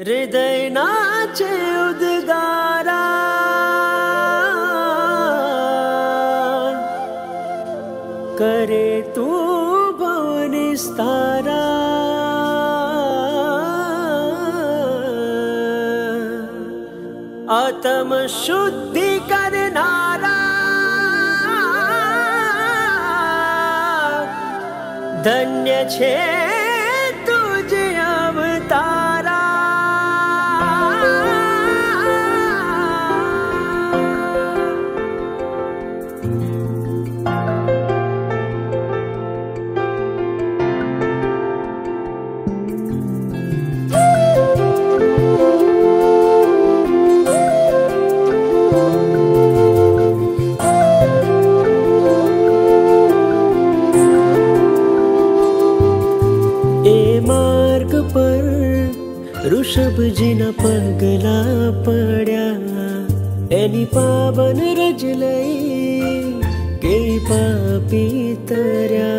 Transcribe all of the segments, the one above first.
हृदयनाचे उद्गारा। करे तू भवनिस्तारा। आत्मशुद्धि करनारा। धन्य छे ऋषभ जीन पङ्गला पडानि पावन रजली तरा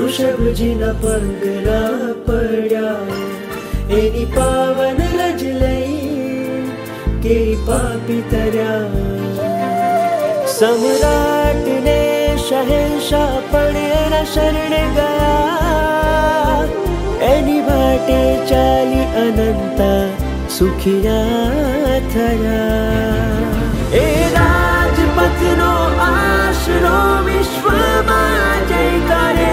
ऋषभ जी न पङ्गला पडा एनि पावन रजल कि पापि तरा सम्राट शहेंशा पड़े शरण गया। एनी बाटे चाली अनंता सुखिया थया ए राजपथ नो, आश्रो विश्व जय करे।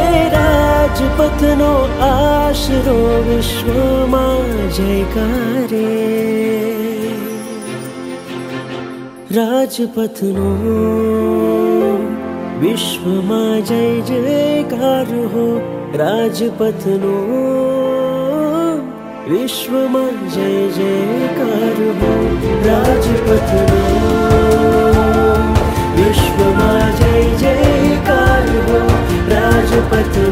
ए राजपथ नो, आशरो विश्व जय करे। राजपथनो विश्वमा जय जयकारपथ नो विश्व मा जय जयकार हो विश्वमा जय मा जय जयकारपथ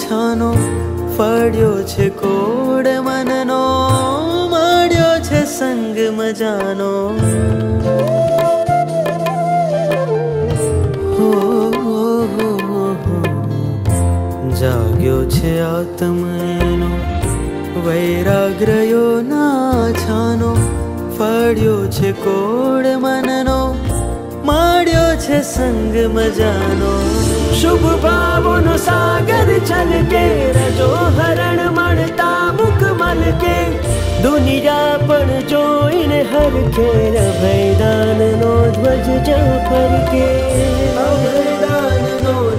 ના છાનો ફળ્યો છે કોડ મનનો, મળ્યો છે સંગ મજાનો. જાગ્યો છે આત્મનો, વૈરાગ્રયો ના છાનો ફળ્યો છે કોડ મનનો માડ્યો છે સંગ મજાનો. शुभ पावन सागर चल के, रजो हरण मणता मुख मल के। दुनिया पर जो इन हर के भैदान नो ध्वज ज़फ़र के। भैदान नो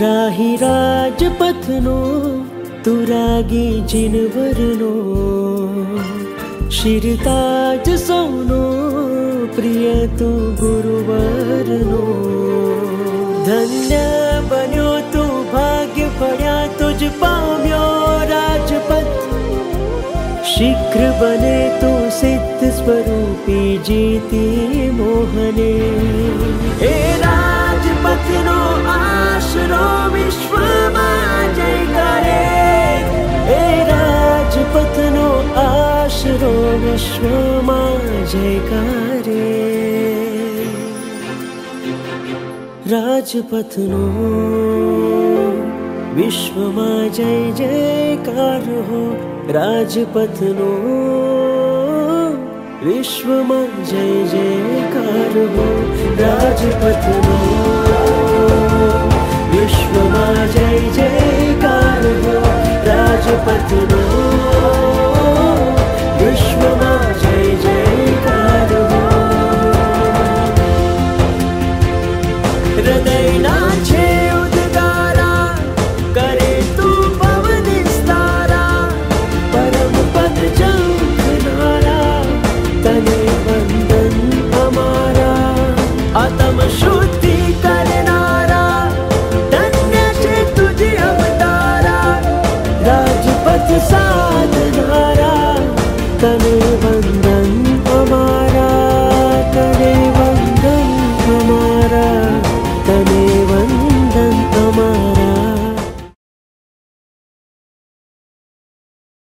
राही राजपथ नो, तुरागी जिन वरनो शिरताज सोनो प्रिय तु गुरुवरनो धन्य बन्यो तु भाग्य पड्या तुज पाव्य राजपति शीघ्र बने तु सिद्ध स्वरूपी जीति मोहने। हे राजपति આશરો વિશ્વમાં જયકારે રાજપથનો વિશ્વમાં જય જયકાર હો રાજપથનો વિશ્વમાં જય જયકાર હો રાજપથનો decided